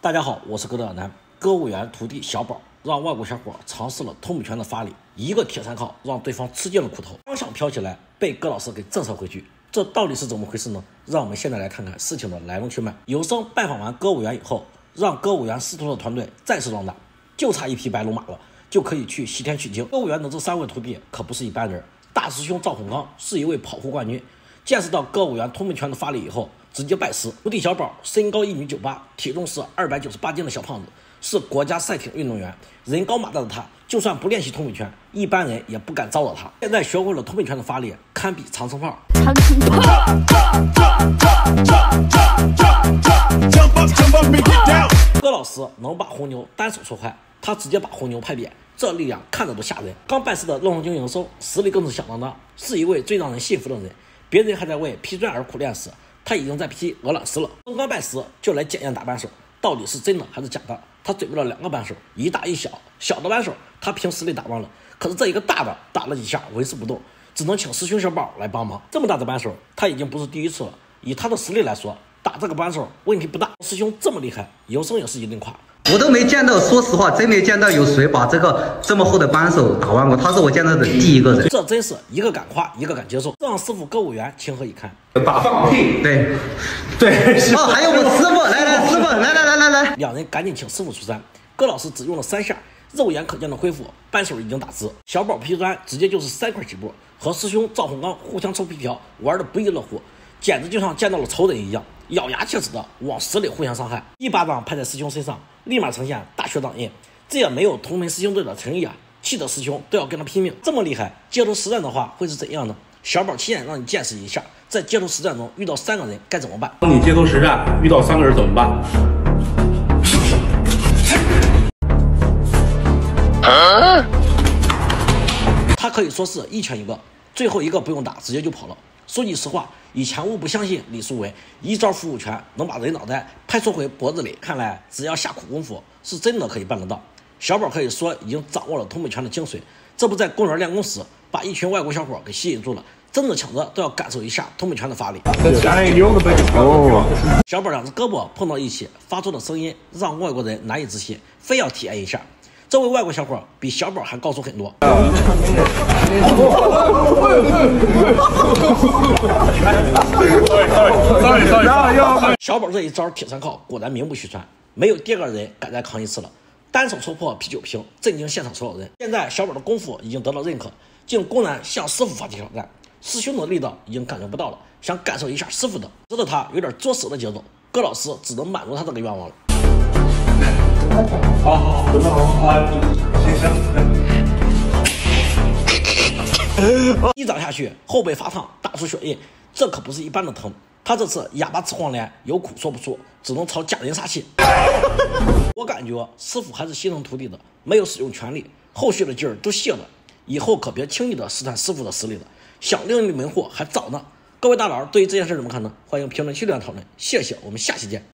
大家好，我是哥德尔南。歌舞园徒弟小宝让外国小伙尝试了通背拳的发力，一个铁三靠让对方吃尽了苦头，刚想飘起来，被戈老师给震慑回去。这到底是怎么回事呢？让我们现在来看看事情的来龙去脉。有生拜访完歌舞园以后，让歌舞园师徒的团队再次壮大，就差一匹白龙马了，就可以去西天取经。歌舞园的这三位徒弟可不是一般人，大师兄赵洪刚是一位跑酷冠军，见识到歌舞员通背拳的发力以后。直接拜师，徒弟小宝身高一米九八，体重是二百九十八斤的小胖子，是国家赛艇运动员。人高马大的他，就算不练习通背拳，一般人也不敢招惹他。现在学会了通背拳的发力，堪比长城炮。长城炮。葛老师能把红牛单手戳坏，他直接把红牛拍扁，这力量看着都吓人。刚拜师的陆红军营收实力更是响当当，是一位最让人信服的人。别人还在为劈砖而苦练时。他已经在劈鹅卵石了，刚刚拜师就来检验打扳手到底是真的还是假的。他准备了两个扳手，一大一小。小的扳手他凭实力打完了，可是这一个大的打了几下纹丝不动，只能请师兄小宝来帮忙。这么大的扳手他已经不是第一次了，以他的实力来说，打这个扳手问题不大。师兄这么厉害，有生也是一顿夸。我都没见到，说实话，真没见到有谁把这个这么厚的扳手打弯过。他是我见到的第一个人，这真是一个敢夸，一个敢接受，让师傅歌舞员情何以堪？打放屁，对，对。哦，还有我师傅，来来，师傅，来来来来来，两人赶紧请师傅出山。葛老师只用了三下，肉眼可见的恢复，扳手已经打直。小宝劈砖直接就是三块起步，和师兄赵洪刚互相抽皮条，玩的不亦乐乎，简直就像见到了仇人一样。咬牙切齿的往死里互相伤害，一巴掌拍在师兄身上，立马呈现大学掌印，这也没有同门师兄队的诚意啊！气得师兄都要跟他拼命，这么厉害，街头实战的话会是怎样呢？小宝亲眼让你见识一下，在街头实战中遇到三个人该怎么办？当你街头实战遇到三个人怎么办？他可以说是一拳一个，最后一个不用打，直接就跑了。说句实话，以前我不相信李书文一招伏虎拳能把人脑袋拍缩回脖子里，看来只要下苦功夫，是真的可以办得到。小宝可以说已经掌握了通背拳的精髓，这不在公园练功时把一群外国小伙给吸引住了，争着抢着都要感受一下通背拳的发力。小宝两只胳膊碰到一起，发出的声音让外国人难以置信，非要体验一下。这位外国小伙比小宝还高出很多。小宝这一招铁三靠果然名不虚传，没有第二个人敢再扛一次了。单手戳破啤酒瓶，震惊现场所有人。现在小宝的功夫已经得到认可，竟公然向师傅发起挑战。师兄的力道已经感觉不到了，想感受一下师傅的，使得他有点作死的节奏。葛老师只能满足他这个愿望了。好好，准备好啊！行行。一掌下去，后背发烫，打出血印，这可不是一般的疼。他这次哑巴吃黄连，有苦说不出，只能朝家人撒气。我感觉师傅还是心疼徒弟的，没有使用全力，后续的劲儿都泄了。以后可别轻易的试探师傅的实力了，想另立门户还早呢。各位大佬对于这件事怎么看呢？欢迎评论区留言讨论。谢谢，我们下期见。